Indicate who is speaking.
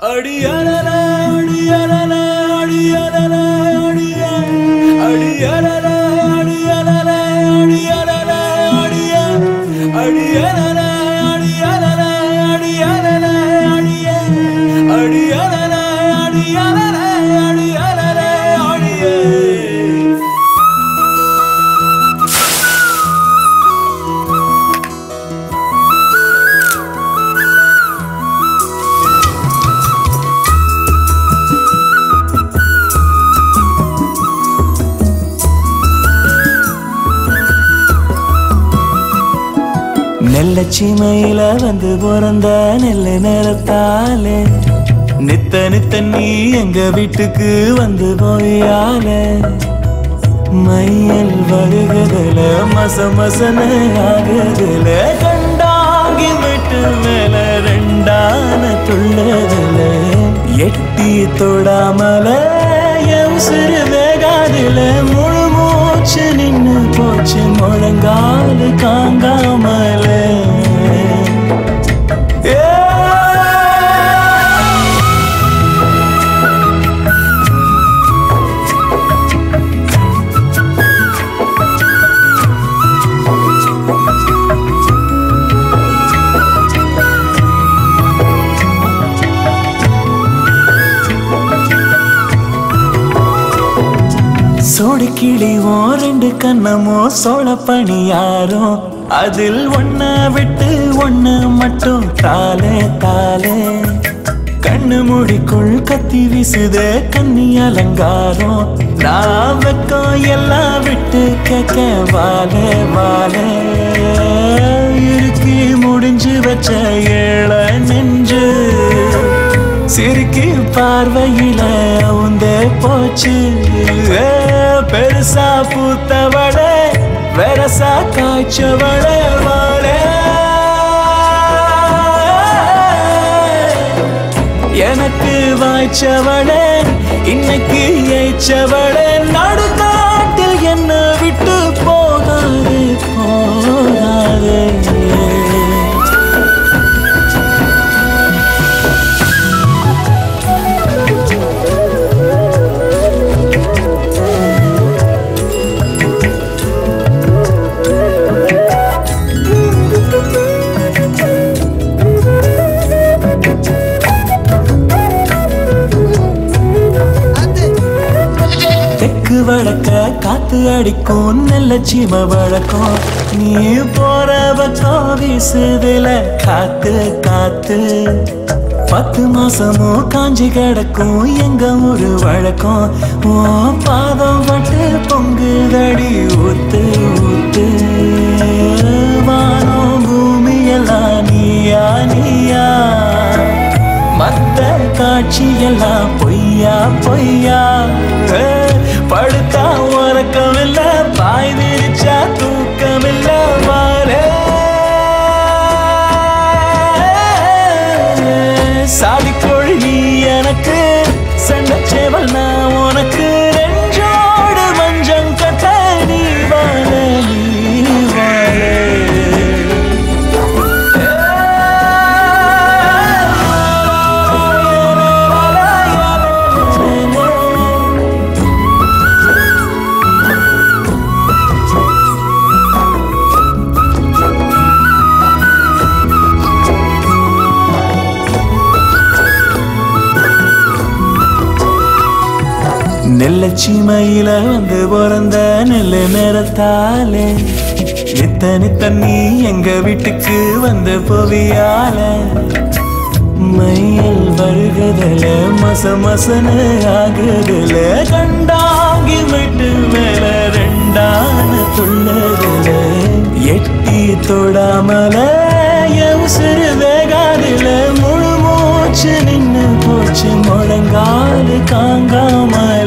Speaker 1: அடியலல அடியலல அடியலல அடிய. அடியலல அடியலல அடியலல அடிய. அடியலல நெல்லச்சிமையில வந்து பிறந்த நெல்லு நிறத்தாலே. நித்த நித்த நீ எங்க வீட்டுக்கு வந்து போயால. மையல் வருகதுல மச மசன ஆகுதுல. கண்டாங்கி விட்டு மேல ரெண்டான துள்ளதுல. எட்டி தொடாமல என் சிறு வேகாதுல. முழு மூச்சு நின்னு போச்சு முழங்கால் காங்க சோடு கிளிவோ ரெண்டு கண்ணமோ சோழ பணியாரோ அதில் ஒன்ன விட்டு ஒன்னு மட்டும் தாலே தாலே கண்ணு முடிக்குள் கத்தி வீசுதே கண்ணி அலங்காரம். நான் வெக்கம் எல்லாம் விட்டு கேட்க வாலே வாலே இறுக்கி முடிஞ்சு வச்ச ஏழ நெஞ்சு. சிரிக்கி பார்வையில உந்த போச்சு. பெருசா பூத்தவள வெரசா காய்ச்சவள வாழே. எனக்கு வாய்ச்சவளே இன்னைக்கு ஏய்ச்சவளே நான் வழக்கு வழக்க காத்து அடிக்கும் நல்ல சீம வழக்கம் நீ போற பக்கம் வீசுதுல காத்து காத்து. பத்து மாசமும் காஞ்சி கிடக்கும் எங்க ஒரு வழக்கம். ஓ பாதம் பட்டு பொங்குதடி ஊத்து ஊத்து. வானம் பூமி எல்லாம் நீயா நீயா. மத்த காட்சியெல்லாம் பொய்யா पढ़ता हुआ நெல்லச்சிமையில வந்து பிறந்த நெல்லு நிறத்தாலே. நித்த தண்ணி எங்க வீட்டுக்கு வந்த போவியால. மையல் வருகதுல மச மசனு ஆகுதுல. கண்டாங்கி விட்டு மேல ரெண்டான துள்ளதுல. எட்டி தொடாமல உசுறு சிறு வேகாதுல. முழு மூச்சு நின்று போச்சு முழங்காது காங்காமல்